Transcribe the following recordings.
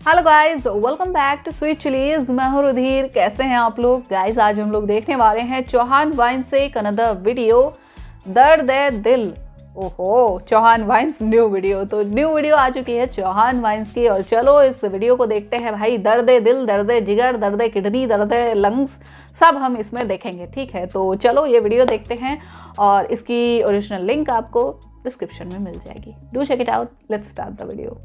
Hello guys welcome back to sweet chillies मैं हूँ रुधीर। कैसे हैं आप लोग? गाइस आज हम लोग देखने वाले हैं चौहान वाइन से एक अनदर वीडियो दर्द है दिल। ओहो, चौहान वाइन्स न्यू वीडियो तो न्यू वीडियो आ चुकी है चौहान वाइन्स की और चलो इस वीडियो को देखते हैं भाई। दर्द दिल, दर्द जिगर, दर्द किडनी, दर्द लंग्स सब हम इसमें देखेंगे, ठीक है? तो चलो ये वीडियो देखते हैं और इसकी ओरिजिनल लिंक आपको डिस्क्रिप्शन में मिल जाएगी। Do check it out let's start the video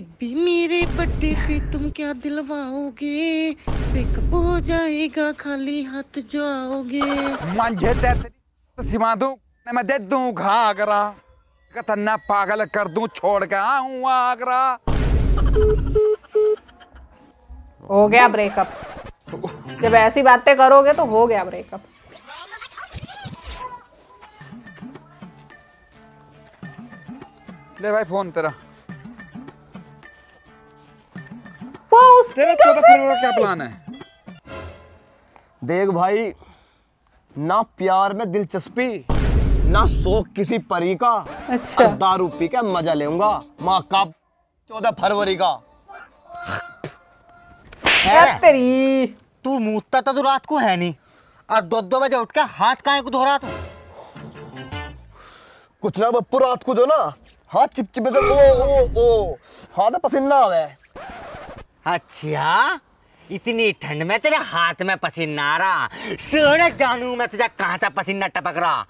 baby मेरे बर्थडे पे तुम क्या दिलवाओगे? ब्रेकअप हो जाएगा खाली हाथ जो आओगे मुझे दे सिमा दूँ मैं दे दूँ घाघरा। कतना पागल कर दूँ छोड़ के आऊँ आगरा। हो गया ब्रेकअप जब ऐसी बातें करोगे तो हो गया ब्रेकअप ले भाई फ़ोन तेरा। तेरा चौदह फरवरी का क्या प्लान है? देख भाई ना प्यार में दिलचस्पी ना शौक किसी परी का। अच्छा। दारू पी के मज़ा लेऊँगा। माँ कब चौदह फरवरी का। तेरी? तू मुँहता तो रात को है नहीं। और दो दो बजे उठ के हाथ काहे को धो रहा तू? कुछ ना बप्पू रात को जो ना हाथ चिपचिपे तो ओ ओ ओ। हाथ पसीना आवे। अच्छा इतनी ठंड में तेरे हाथ में पसीना आ रहा सोने जानू मैं तुझे कहाँ से पसीना टपक रहा?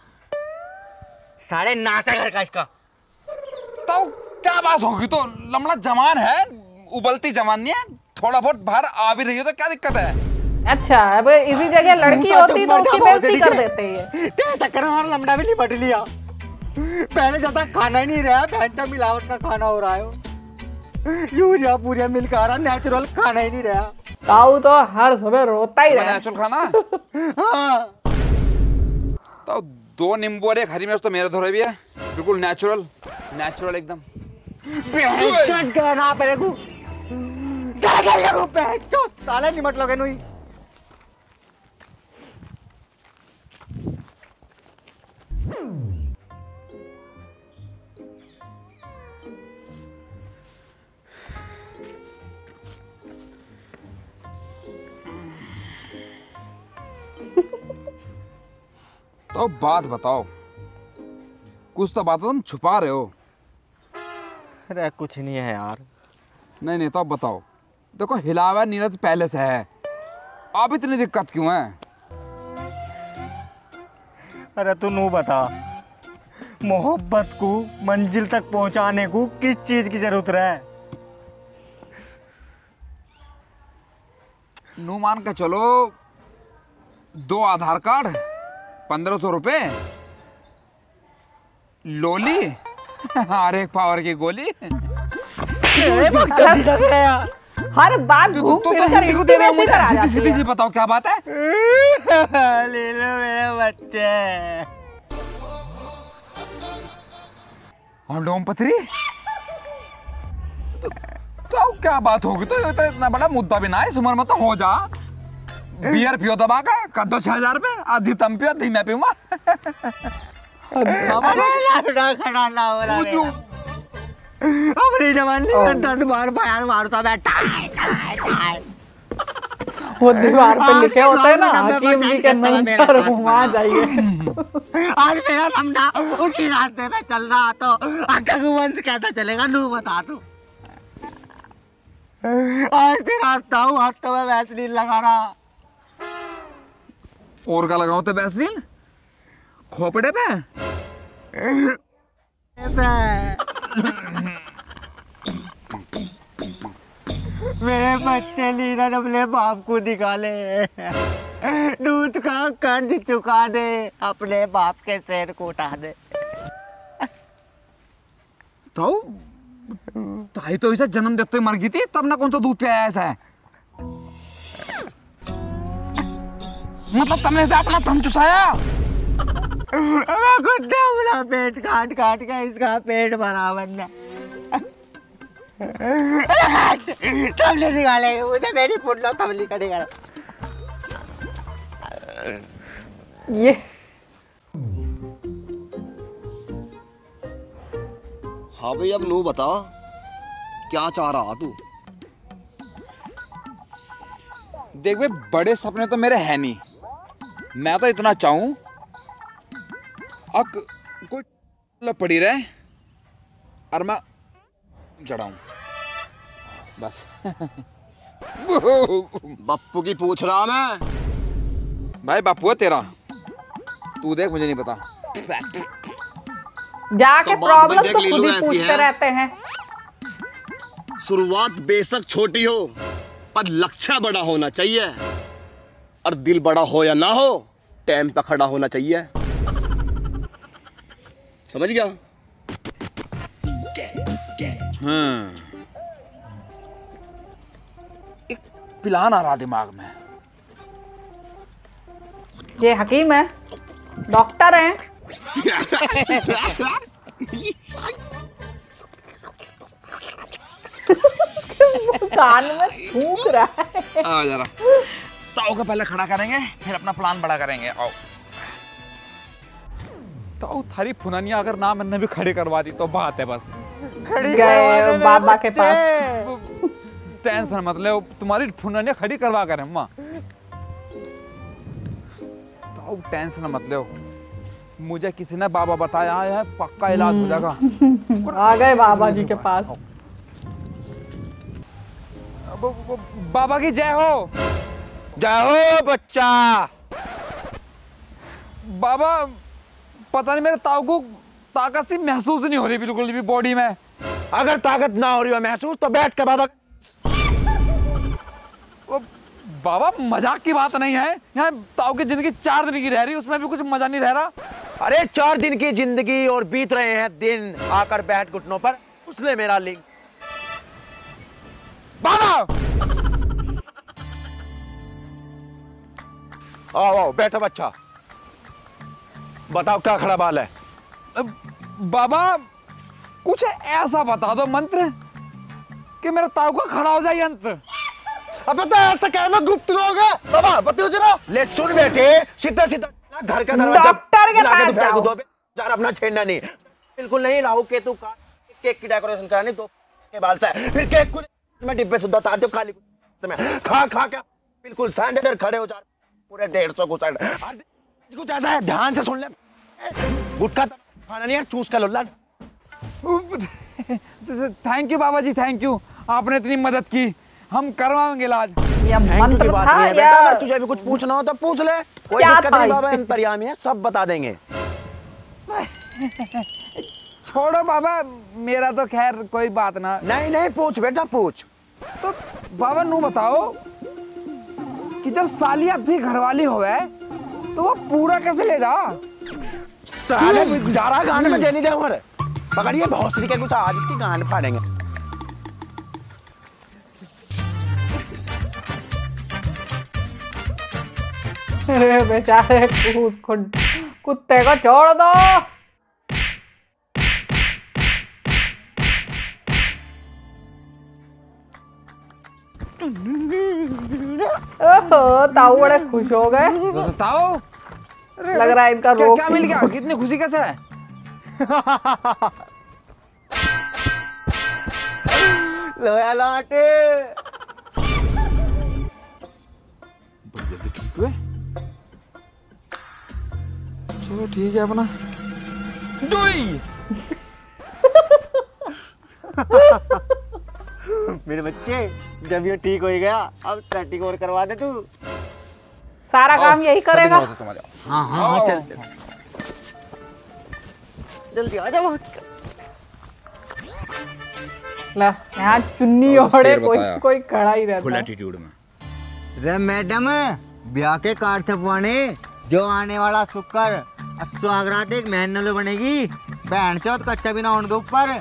साढ़े नाचा घर का इसका। तो क्या बात होगी? तो लमड़ा जवान है उबलती जवान नहीं है थोड़ा बहुत बाहर आ भी रही हो तो क्या दिक्कत है? अच्छा अब इसी जगह लड़की होती तो उसकी बेइज्जती कर देते ये। तेरे चक्कर में हमारा लमड़ा भी नहीं बट लिया पहले ज़्यादा खाना ही नहीं रहा भैंसा मिलावट का खाना हो रहा है। यूरिया पूरिया मिलकर आ रहा नेचुरल खाना ही नहीं रहा। ताऊ तो हर सुबह रोता ही रहा। नेचुरल खाना? हाँ। तो दो नींबू और एक हरी मिर्च तो मेरे धोरे भी है। बिल्कुल नेचुरल नेचुरल एकदम। बेहतर गाना को क्या कर रहे हो साले निमट लोगे नुई। तो बात बताओ। कुछ तो बात तुम छुपा रहे हो। अरे कुछ नहीं है यार। नहीं नहीं तो बताओ। देखो हिलावा नीरज पहले से है। आप इतनी दिक्कत क्यों है? अरे तू नू बता। मोहब्बत को मंजिल तक पहुँचाने को किस चीज़ की ज़रूरत है नू मान के चलो दो आधार कार्ड पंद्रह सौ रुपये लोली? हर एक पावर की गोली। हर बात तो घूम तो दे रहे हो मुझे करा सीधी सीधी। सी बताओ क्या बात है? ले लो मेरे बच्चे। और डोम पथरी? तो, तो क्या बात होगी? तो तो इतना बड़ा मुद्दा भी ना है इस उम्र में तो हो जा। बियर पियो दबा का कर दो छह हज़ार पे आधी तम पियो आधी मैं पीऊँगा। हो। अपनी जवान में दर्द बार बार मारता था टाई टाई टाई। वो दीवार पे आज लिखे होते हैं ना में हकीम जी के नाम मेरा पर वहाँ जाइए। आज मेरा लमडा उसी रास्ते पे चल रहा तो अक्का को कैसा चलेगा नू बता तू। आज से रास्ता हूँ हाथों में वैसलीन लगा रहा। और का लगाओ तो वैसलीन खोपड़े पे मेरे बच्चे लीना अपने बाप को दिखा ले दूध का कर्ज चुका दे अपने बाप के सिर को उठा दे। तो ताई तो इसे जन्म देते ही मर गई थी तब ना कौन सा दूध पिया ऐसा है? मतलब तुमने से अपना थम चुसाया? मैं खुद ने अपना पेट काट काट के इसका पेट भरा बनना तबली निकालेंगे मुझे मेरी पुल्लो तबली का निकाल ये। हाँ भाई अब नो बता क्या चाह रहा तू? देख भाई बड़े सपने तो मेरे हैं नहीं। मैं तो इतना चाहूँ। अक कोई पड़ी रहे। और मैं चढ़ाऊं। बस। बापू की पूछ रहा मैं। भाई बापू है तेरा। तू देख मुझे नहीं पता। जाके तो प्रॉब्लम तो खुद ही पूछते है। रहते हैं। शुरुआत बेशक छोटी हो पर लक्ष्य बड़ा होना चाहिए। और दिल बड़ा हो या ना हो टाइम पे खड़ा होना चाहिए। समझ गया? हम्म एक प्लान आ रहा दिमाग में। ये हकीम है। डॉक्टर हैं। कान में फूक रहा है। आ जरा ताऊ का पहले खड़ा करेंगे फिर अपना प्लान बड़ा करेंगे। आओ। ताऊ थारी फुनानिया अगर ना मैंने भी खड़ी करवा दी तो बात है बस। खड़ी गए बाबा के पास। टेंशन मत ले तुम्हारी फुनानिया खड़ी करवा कर अम्मा। ताऊ टेंशन मत ले। मुझे किसी ने बाबा बताया है पक्का इलाज हो जाएगा। आ गए बाबा जी के पास। बाबा की जय हो। हो बच्चा। बाबा पता नहीं मेरे ताऊ को ताकत सी महसूस नहीं हो रही बिल्कुल भी बॉडी में। अगर ताकत ना हो रही हो महसूस तो बैठ के बाबा। बाबा मज़ाक की बात नहीं है। यहाँ ताऊ की ज़िंदगी चार दिन की रह रही उसमें भी कुछ मज़ा नहीं रह रहा। अरे चार दिन की ज़िंदगी और बीत रहे हैं दिन। आकर बैठ घुटनों पर उसने मेरा लिंग। बाबा! आओ आओ बैठो बच्चा। बताओ क्या खड़ा बाल है? बाबा कुछ ऐसा बता दो मंत्र कि मेरा ताऊ का खड़ा हो जाए यंत्र। अब तो ऐसा कहना गुप्त लोग है। बाबा बताओ जरा ले सुन बेटे सीधा सीधा घर का दरवाज़ा डॉक्टर के पास जाओ। दो यार अपना छेड़ना नहीं। बिल्कुल नहीं राहु केतु का केक की डेकोरेशन करानी दो के बाल से। फिर केक को मैं डिब्बे सुद्धा उतार दो खाली में खा खा के बिल्कुल सैंडर खड़े हो जा पूरे डेढ़ सौ को साइड कुछ ऐसा है ध्यान से सुन ले। गुटखा तो खाना नहीं है चूस का लोला। Thank you Baba ji thank you आपने इतनी मदद की। हम करवाएँगे इलाज। मंत्र था या अगर तुझे भी कुछ पूछना हो तो पूछ ले। कोई क्या दिक्कत नहीं बाबा अंतर्यामी है सब बता देंगे। छोड़ो बाबा मेरा तो खैर कोई बात ना। नहीं नहीं पूछ बेटा पूछ। तो बाबा नू बताओ कि जब सालिया भी घरवाली होवे तो वो पूरा कैसे ले जा साले जा रहा गांड में जेनी दे उमर पकड़िए भौसड़ी के कुछ आज इसकी गांड फाड़ेंगे अरे बेचारे उसको कुत्ते को छोड़ दो। ओहो ताऊ बड़े खुश हो गए। तो बताओ लग रहा है इनका रोग क्या मिल गया? कितनी खुशी कैसे है? लोया लाटे। चलो ठीक है अपना। दुई। मेरे बच्चे जब ये ठीक हो ही गया अब सेटिंग और करवा दे तू। सारा काम यही करेगा। हाँ हाँ चल जल्दी आ जा ला यहाँ चुन्नी और ओढ़े कोई कोई खड़ा ही रहता है। एटीट्यूड में। रे मैडम ब्याह के कार्ड छपवाने जो आने वाला शुक्र अब सुहागरात एक महीने बनेगी। बहन चौथ कच्चा भी ना होने दो ऊपर। ले।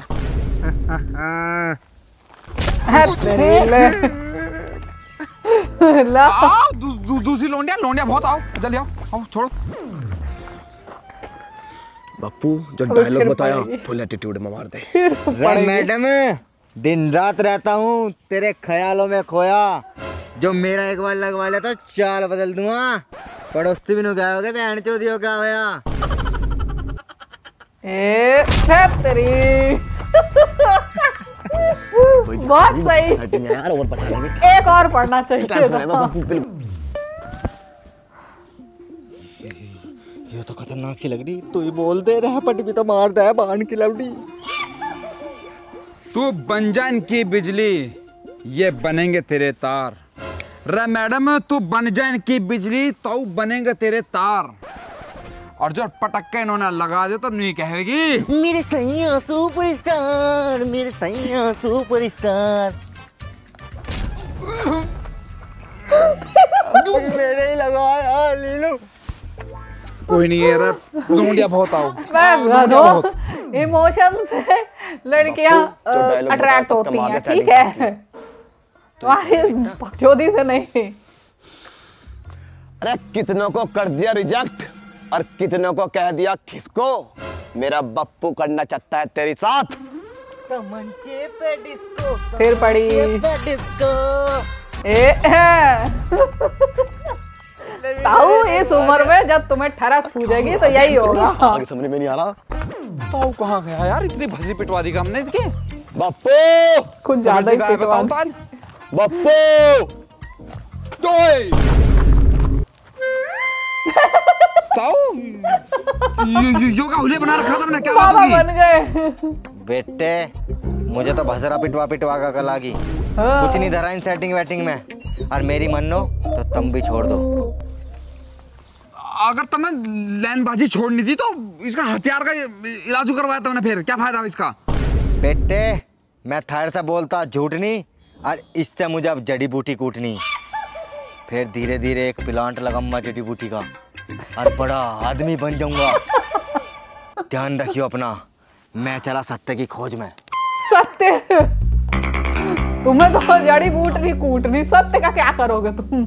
ला दूसरी लोंडिया लोंडिया बहुत आओ जल्दी आओ आओ छोड़ो बप्पू जो डायलॉग बताया फुल एटीट्यूड में मार दे मैडम दिन रात रहता हूँ तेरे ख्यालों में खोया जो मेरा एक बार लगवा लिया तो चाल बदल दूँगा पड़ोसी भी नु गया होगे बहन चोदियो क्या होया ए है तेरी बहुत सही यार और बढ़ा लेंगे एक और पढ़ना चाहिए। ये तो खतरनाक सी लग रही तू ही बोल दे रहा पट भी तो मारता है बाहन की लवड़ी तू बन जा इनकी बिजली ये बनेंगे तेरे तार। रे मैडम तू बन जा इनकी बिजली तो बनेंगे तेरे तार। और जो पटक्के इन्होंने लगा दे तो नहीं कहेगी। मेरे सैया सुपरस्टार मेरे सैया सुपरस्टार। मेरे ही लगाया लीलू। कोई नहीं है रे ढूंढिया बहुत आओ। दो इमोशन से लड़कियाँ जो dialogue अट्रैक्ट होती हैं ठीक है? तुम्हारी बकचोदी से नहीं। अरे कितनों को कर दिया रिजेक्ट और कितनों को कह दिया खिसको मेरा बप्पू करना चाहता है तेरी साथ. तमंचे पे डिस्को फिर पड़ी। पे डिस्को ए ताऊ इस उम्र में जब तुम्हें ठरक सूझेगी तो यही होगा। आगे समझ में नहीं आ रहा। ताऊ कहाँ गया यार? इतनी भसरी पिटवा दी हमने इसके। बप्पू! कुछ ज़्यादा ही पिटवा बप्पू! यो- योगा हुलिया बना रखा था हमने क्या बात होगी बन गए। बेटे मुझे तो भसरा पिटवा पिटवा का कल लगी। हाँ। कुछ नहीं धरा इन सेटिंग वेटिंग में। और मेरी मन्नो तो तुम भी छोड़ दो। अगर तुम्हें लैंडबाजी छोड़नी थी तो इसका हथियार का इलाज करवाया तुमने फिर। क्या फ़ायदा इसका? बेटे मैं थर्ड से बोलता झूठ नहीं और इससे मुझे अब जड़ी बूटी कूटनी। फिर धीरे धीरे एक प्लांट लगाऊँगा जड़ी बूटी का। और बड़ा आदमी बन जाऊँगा। ध्यान रखियो अपना मैं चला सत्य की खोज में। सत्य? तुम्हें तो जड़ी बूटनी कूटनी सत्य का क्या करोगे तुम?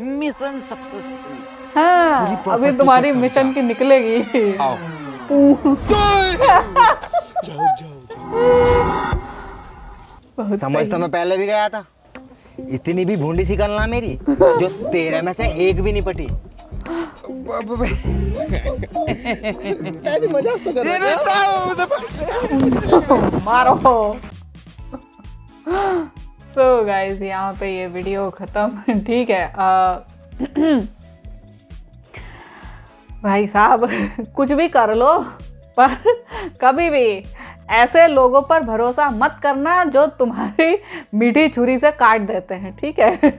मिशन सक्सेसफुल हाँ अभी तुम्हारी मिशन की निकलेगी। आओ। पू- बहुत समझ। तो मैं पहले भी गया था। इतनी भी भूडी सी करना मेरी, जो तेरे में से एक भी नहीं पटी। मारो। सो गाइस यहाँ पे ये वीडियो खत्म। ठीक है भाई साहब, कुछ भी कर लो, पर कभी भी ऐसे लोगों पर भरोसा मत करना जो तुम्हारी मीठी छुरी से काट देते हैं, ठीक है?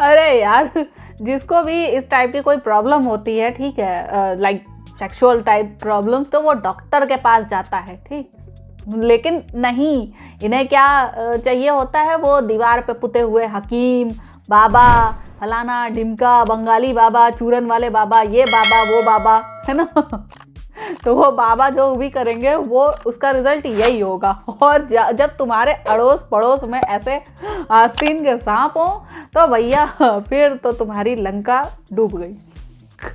अरे यार, जिसको भी इस टाइप की कोई प्रॉब्लम होती है, ठीक है लाइक सेक्सुअल टाइप प्रॉब्लम्स तो वो डॉक्टर के पास जाता है, ठीक? लेकिन नहीं, इन्हें क्या चाहिए होता है? वो दीवार पे पुते हुए हकीम, बाबा, फलाना ढिमका बंगाली बाबा, चूरन वाले बाबा, ये बाबा, वो बाबा, है ना? तो वो बाबा जो भी करेंगे, वो उसका रिज़ल्ट यही होगा। और जब तुम्हारे अड़ोस पड़ोस में ऐसे आस्तीन के सांप हो तो भैया, फिर तो तुम्हारी लंका डूब गई।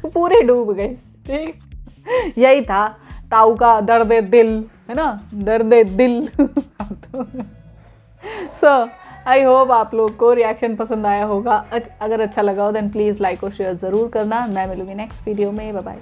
पूरी डूब गई। ठीक? यही था। ताऊ का दर्द दिल, है ना? दर्द दिल। सो आई होप आप लोग को रिएक्शन पसंद आया होगा। अगर अच्छा लगा हो देन प्लीज़ लाइक और शेयर ज़रूर करना। मैं मिलूँगी नेक्स्ट वीडियो में। बाय